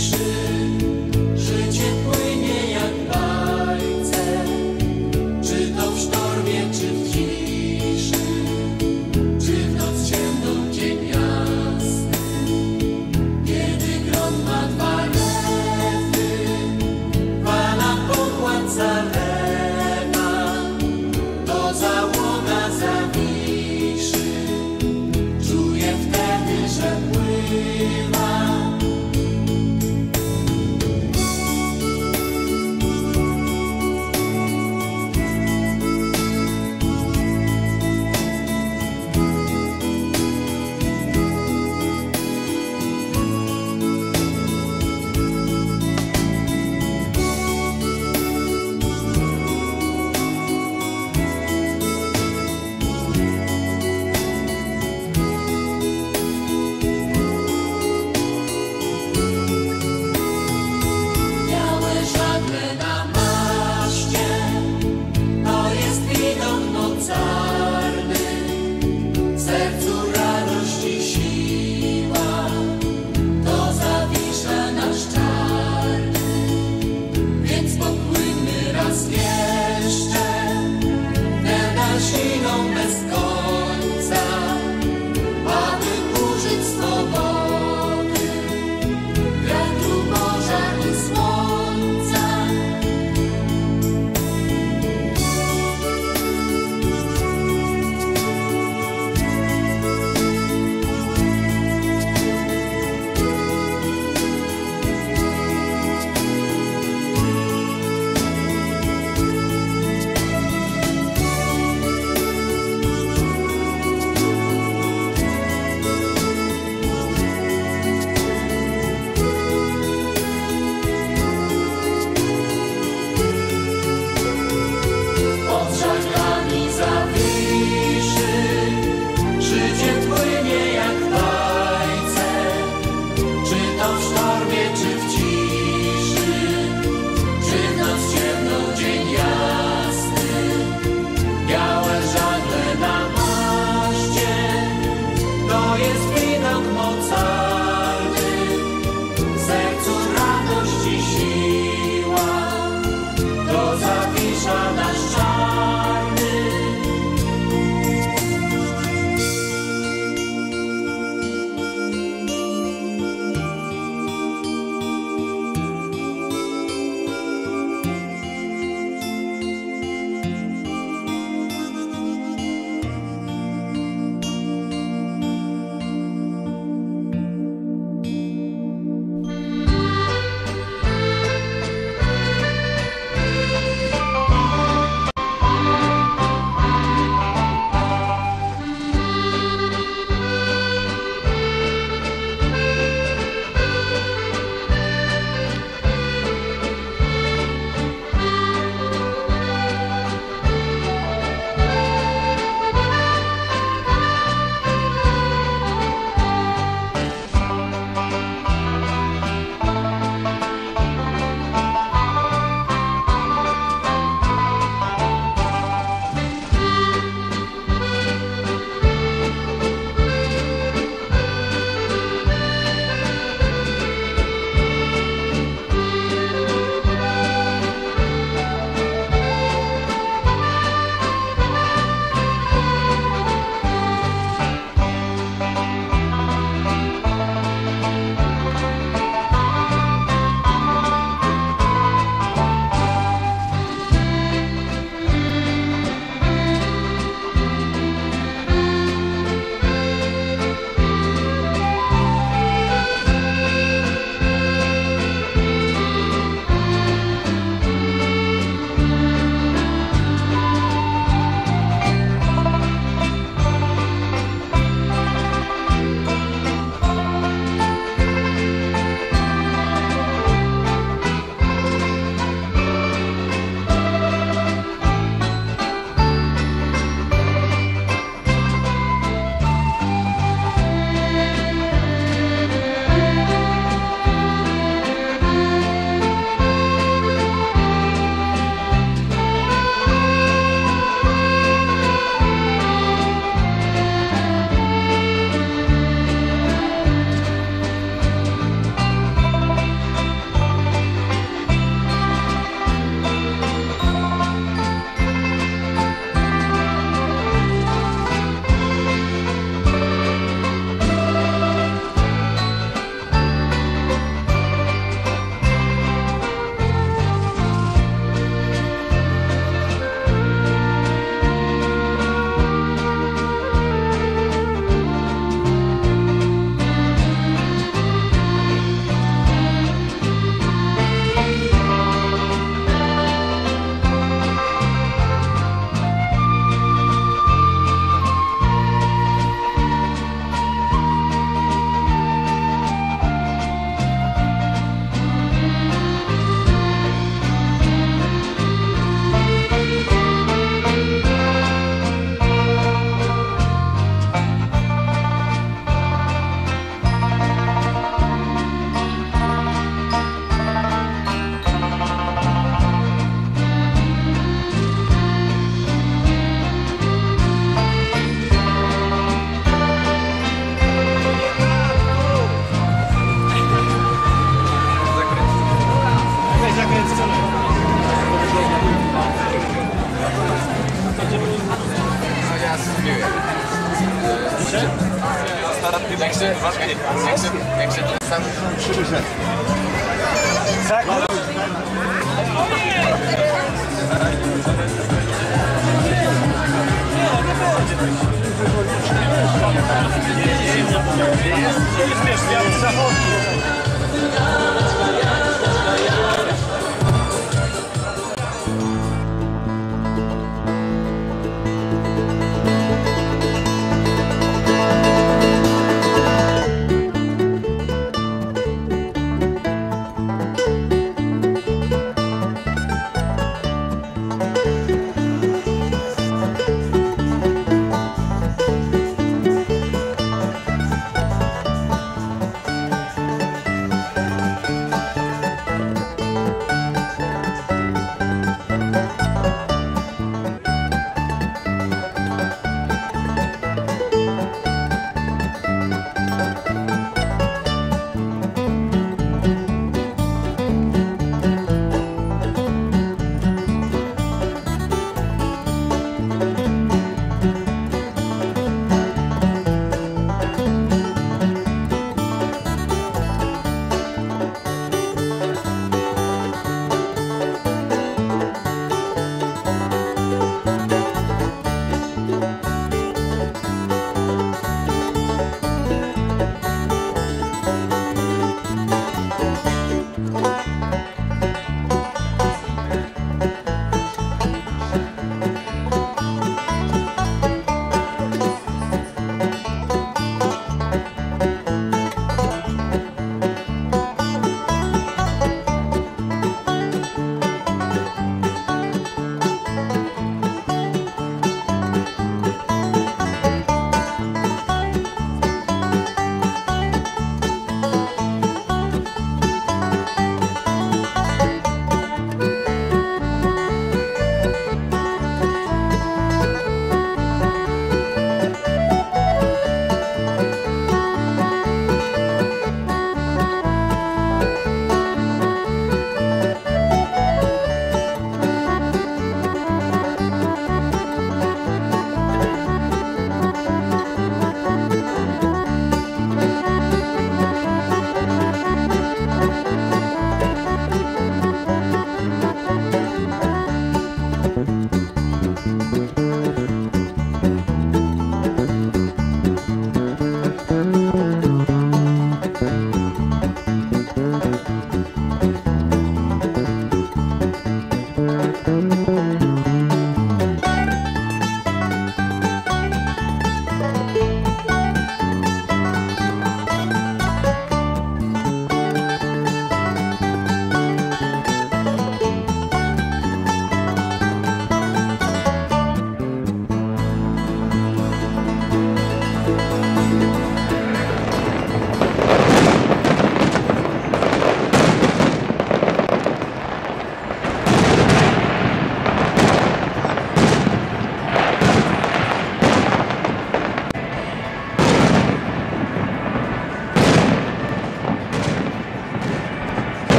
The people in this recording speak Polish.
ciszy Także, także ten sam krzyżek. Tak. Nie jest, nie jest, wiesz, ja już zachodni.